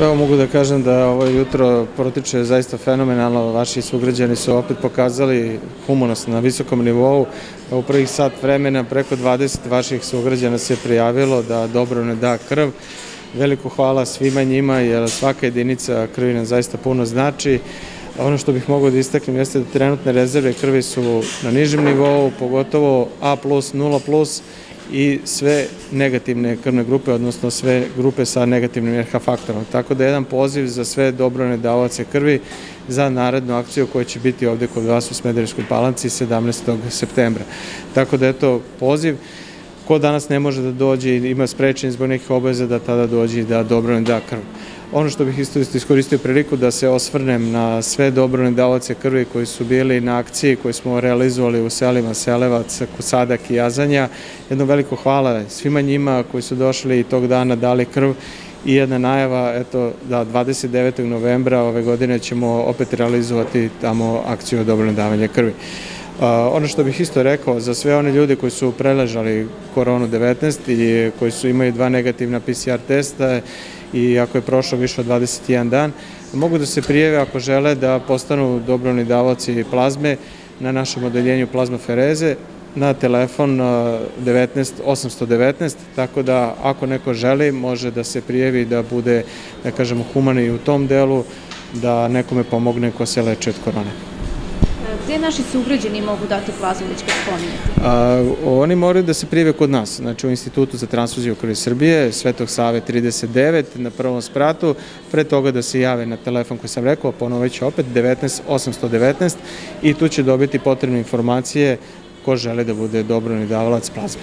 Evo mogu da kažem da ovo jutro protiče zaista fenomenalno. Vaši sugrađani su opet pokazali humanost na visokom nivou. U prvih sat vremena preko 20 vaših sugrađana se prijavilo da dobro ne da krv. Veliko hvala svima njima jer svaka jedinica krvi nam zaista puno znači. Ono što bih mogao da istaknem jeste da trenutne rezerve krvi su na nižem nivou, pogotovo A+, 0+, i sve negativne krvne grupe, odnosno sve grupe sa negativnim RH faktorom. Tako da je jedan poziv za sve dobrone davaoce krvi za narednu akciju koja će biti ovde kod vas u Smederevskoj palanci 17. septembra. Tako da je to poziv ko danas ne može da dođe i ima sprečen zbog nekih obaveza da tada dođe i da dobro ne da krv. Ono što bih isto iskoristio priliku da se osvrnem na sve dobrone davace krvi koji su bili na akciji koju smo realizovali u selima Selevac, Kusadak i Jazanja. Jedno veliko hvala svima njima koji su došli i tog dana dali krv i jedna najava, eto, da 29. novembra ove godine ćemo opet realizovati tamo akciju dobrone davanja krvi. Ono što bih isto rekao za sve one ljudi koji su preležali koronu 19 i koji su imaju dva negativna PCR testa i ako je prošlo više od 21 dan, mogu da se prijeve ako žele da postanu dobrovni davoci plazme na našem odeljenju plazma Fereze na telefon 19 819, tako da ako neko želi može da se prijevi da bude, da kažemo, humani u tom delu, da nekome pomogne ko se leče od korone. Gde naši sugrađani mogu dati plazmu kad spominjete? Oni moraju da se prijeve kod nas, znači u Institutu za transfuziju krvi Srbije, Svetog Save 39 na prvom spratu, pre toga da se jave na telefon koji sam rekao, ponoveću opet 19 819 i tu će dobiti potrebne informacije ko žele da bude dobrovni davalac plazme.